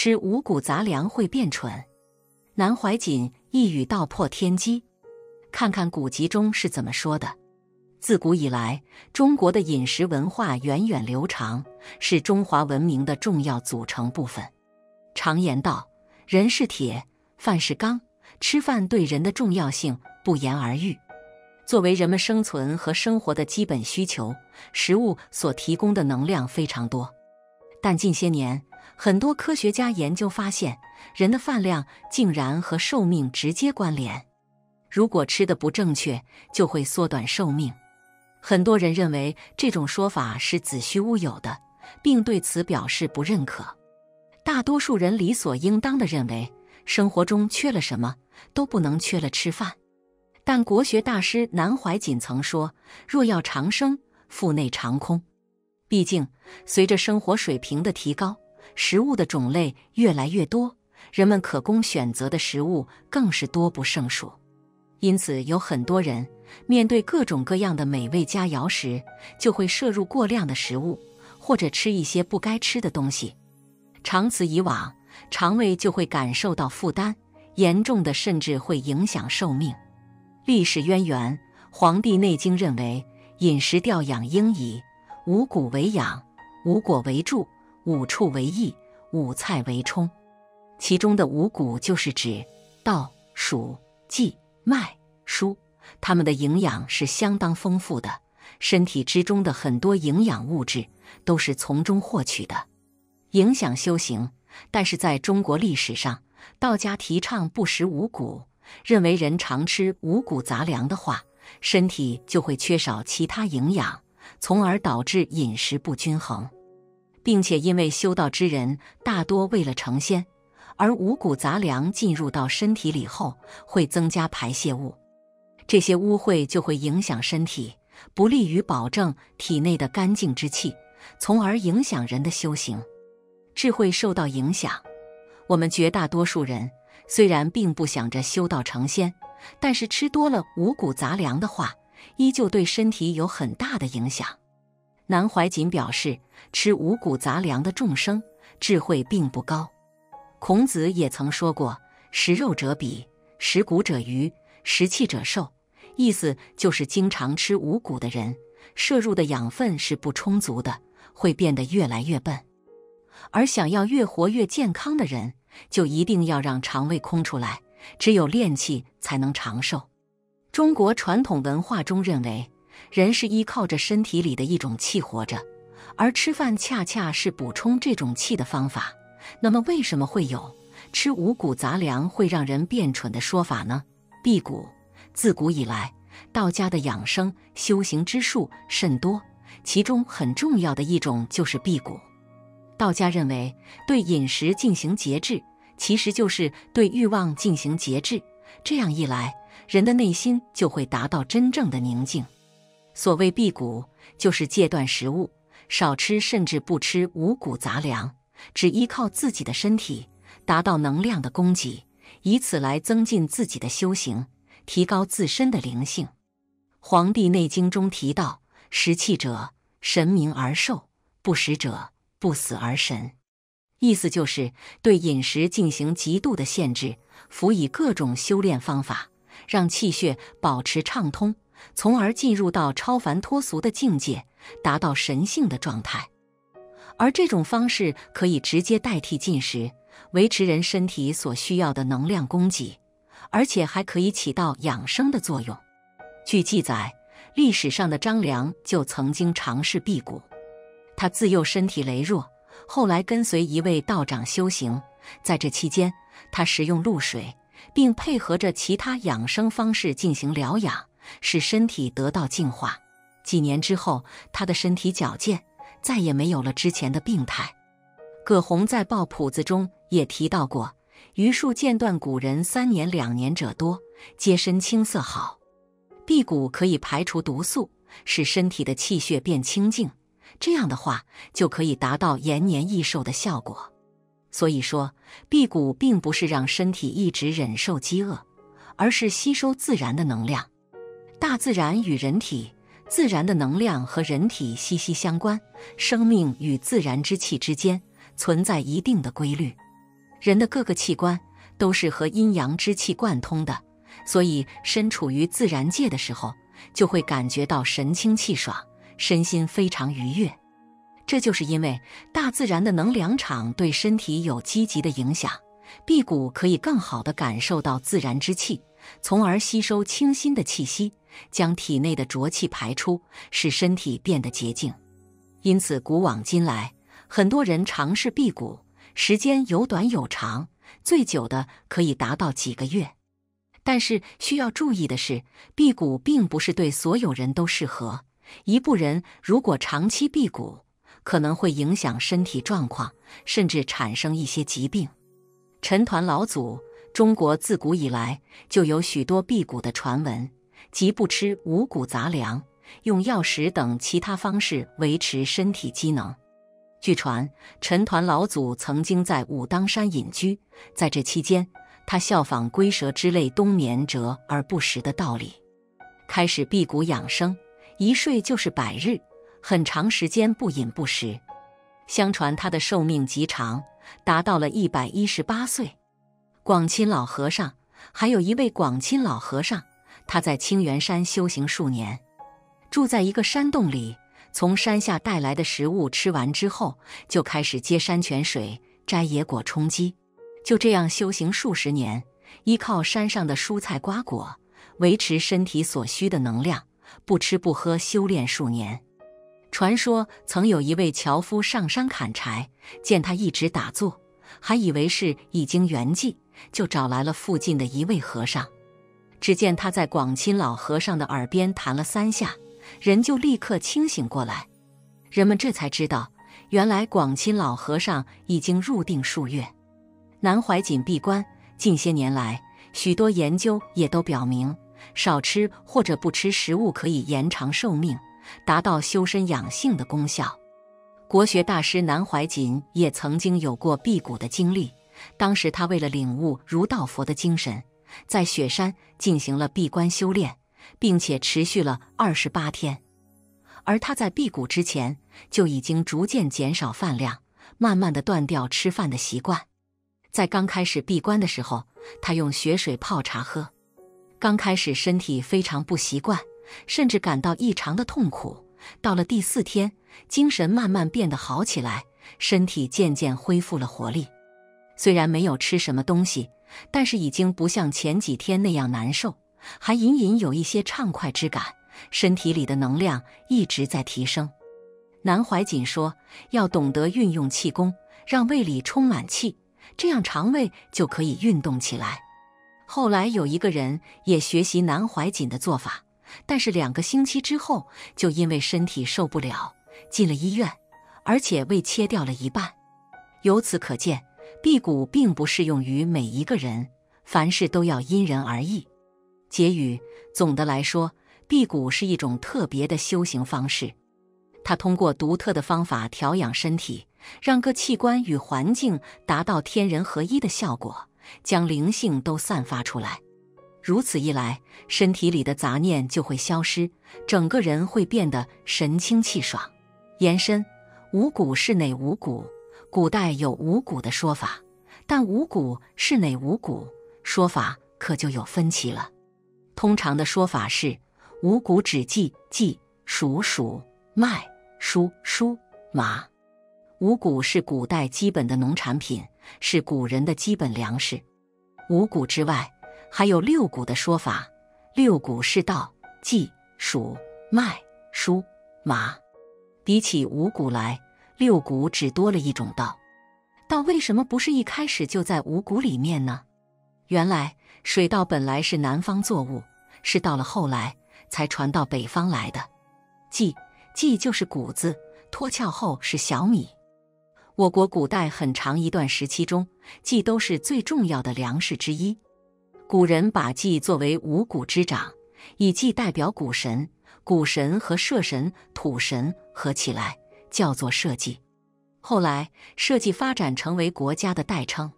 吃五谷杂粮会变蠢。南怀瑾一语道破天机。看看古籍中是怎么说的。自古以来，中国的饮食文化源远流长，是中华文明的重要组成部分。常言道：“人是铁，饭是钢。”吃饭对人的重要性不言而喻。作为人们生存和生活的基本需求，食物所提供的能量非常多。但近些年，很多科学家研究发现，人的饭量竟然和寿命直接关联。如果吃的不正确，就会缩短寿命。很多人认为这种说法是子虚乌有的，并对此表示不认可。大多数人理所应当地认为，生活中缺了什么都不能缺了吃饭。但国学大师南怀瑾曾说：“若要长生，腹内长空。”毕竟，随着生活水平的提高，食物的种类越来越多，人们可供选择的食物更是多不胜数。因此，有很多人面对各种各样的美味佳肴时，就会摄入过量的食物，或者吃一些不该吃的东西。长此以往，肠胃就会感受到负担，严重的甚至会影响寿命。历史渊源，《黄帝内经》认为，饮食调养应以五谷为养，五果为助，五畜为益，五菜为充。其中的五谷就是指稻、黍、稷。麦、菽，它们的营养是相当丰富的，身体之中的很多营养物质都是从中获取的，影响修行。但是在中国历史上，道家提倡不食五谷，认为人常吃五谷杂粮的话，身体就会缺少其他营养，从而导致饮食不均衡，并且因为修道之人大多为了成仙。而五谷杂粮进入到身体里后，会增加排泄物，这些污秽就会影响身体，不利于保证体内的干净之气，从而影响人的修行，智慧受到影响。我们绝大多数人虽然并不想着修道成仙，但是吃多了五谷杂粮的话，依旧对身体有很大的影响。南怀瑾表示，吃五谷杂粮的众生智慧并不高。孔子也曾说过：“食肉者鄙，食谷者愚，食气者寿。”意思就是经常吃五谷的人，摄入的养分是不充足的，会变得越来越笨。而想要越活越健康的人，就一定要让肠胃空出来，只有练气才能长寿。中国传统文化中认为，人是依靠着身体里的一种气活着，而吃饭恰恰是补充这种气的方法。那么，为什么会有吃五谷杂粮会让人变蠢的说法呢？辟谷，自古以来，道家的养生修行之术甚多，其中很重要的一种就是辟谷。道家认为，对饮食进行节制，其实就是对欲望进行节制。这样一来，人的内心就会达到真正的宁静。所谓辟谷，就是戒断食物，少吃甚至不吃五谷杂粮。只依靠自己的身体达到能量的供给，以此来增进自己的修行，提高自身的灵性。《黄帝内经》中提到：“食气者，神明而寿；不食者，不死而神。”意思就是对饮食进行极度的限制，辅以各种修炼方法，让气血保持畅通，从而进入到超凡脱俗的境界，达到神性的状态。而这种方式可以直接代替进食，维持人身体所需要的能量供给，而且还可以起到养生的作用。据记载，历史上的张良就曾经尝试辟谷。他自幼身体羸弱，后来跟随一位道长修行，在这期间，他食用露水，并配合着其他养生方式进行疗养，使身体得到净化。几年之后，他的身体矫健。再也没有了之前的病态。葛洪在《抱朴子》中也提到过：“余数见断古人三年两年者多，皆身青色好。辟谷可以排除毒素，使身体的气血变清净。这样的话，就可以达到延年益寿的效果。所以说，辟谷并不是让身体一直忍受饥饿，而是吸收自然的能量。大自然与人体。”自然的能量和人体息息相关，生命与自然之气之间存在一定的规律。人的各个器官都是和阴阳之气贯通的，所以身处于自然界的时候，就会感觉到神清气爽，身心非常愉悦。这就是因为大自然的能量场对身体有积极的影响，辟谷可以更好地感受到自然之气，从而吸收清新的气息，将体内的浊气排出，使身体变得洁净。因此，古往今来，很多人尝试辟谷，时间有短有长，最久的可以达到几个月。但是需要注意的是，辟谷并不是对所有人都适合，一部人如果长期辟谷，可能会影响身体状况，甚至产生一些疾病。陈抟老祖，中国自古以来就有许多辟谷的传闻，即不吃五谷杂粮，用药食等其他方式维持身体机能。据传，陈抟老祖曾经在武当山隐居，在这期间，他效仿龟蛇之类冬眠蛰而不食的道理，开始辟谷养生，一睡就是百日。很长时间不饮不食，相传他的寿命极长，达到了一百一十八岁。广钦老和尚还有一位广钦老和尚，他在清源山修行数年，住在一个山洞里，从山下带来的食物吃完之后，就开始接山泉水、摘野果充饥，就这样修行数十年，依靠山上的蔬菜瓜果维持身体所需的能量，不吃不喝修炼数年。传说曾有一位樵夫上山砍柴，见他一直打坐，还以为是已经圆寂，就找来了附近的一位和尚。只见他在广钦老和尚的耳边弹了三下，人就立刻清醒过来。人们这才知道，原来广钦老和尚已经入定数月。南怀瑾闭关，近些年来，许多研究也都表明，少吃或者不吃食物可以延长寿命。达到修身养性的功效。国学大师南怀瑾也曾经有过辟谷的经历。当时他为了领悟儒道佛的精神，在雪山进行了闭关修炼，并且持续了二十八天。而他在辟谷之前就已经逐渐减少饭量，慢慢的断掉吃饭的习惯。在刚开始闭关的时候，他用雪水泡茶喝，刚开始身体非常不习惯。甚至感到异常的痛苦。到了第四天，精神慢慢变得好起来，身体渐渐恢复了活力。虽然没有吃什么东西，但是已经不像前几天那样难受，还隐隐有一些畅快之感。身体里的能量一直在提升。南怀瑾说：“要懂得运用气功，让胃里充满气，这样肠胃就可以运动起来。”后来有一个人也学习南怀瑾的做法。但是两个星期之后，就因为身体受不了，进了医院，而且胃切掉了一半。由此可见，辟谷并不适用于每一个人，凡事都要因人而异。结语：总的来说，辟谷是一种特别的修行方式，它通过独特的方法调养身体，让各器官与环境达到天人合一的效果，将灵性都散发出来。如此一来，身体里的杂念就会消失，整个人会变得神清气爽。延伸，五谷是哪五谷？古代有五谷的说法，但五谷是哪五谷说法可就有分歧了。通常的说法是，五谷指稷、稷、黍、黍、麦、菽、菽、麻。五谷是古代基本的农产品，是古人的基本粮食。五谷之外。还有六谷的说法，六谷是稻、稷、黍、麦、菽、麻。比起五谷来，六谷只多了一种稻。稻为什么不是一开始就在五谷里面呢？原来水稻本来是南方作物，是到了后来才传到北方来的。稷，稷就是谷子，脱壳后是小米。我国古代很长一段时期中，稷都是最重要的粮食之一。古人把稷作为五谷之长，以稷代表谷神，谷神和社神、土神合起来叫做社稷。后来，社稷发展成为国家的代称。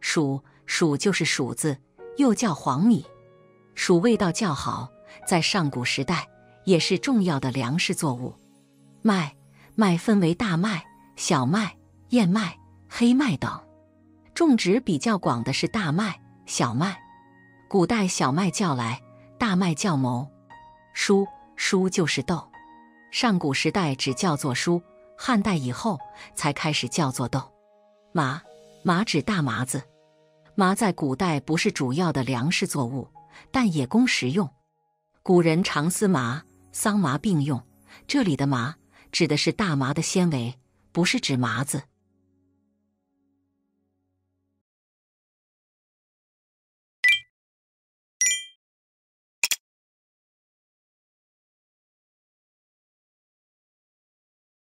黍，黍就是黍子，又叫黄米。黍味道较好，在上古时代也是重要的粮食作物。麦，麦分为大麦、小麦、燕麦、黑麦等。种植比较广的是大麦、小麦。古代小麦叫来，大麦叫秣。菽菽就是豆，上古时代只叫做书，汉代以后才开始叫做豆。麻麻指大麻子，麻在古代不是主要的粮食作物，但也供食用。古人常丝麻、桑麻并用，这里的麻指的是大麻的纤维，不是指麻子。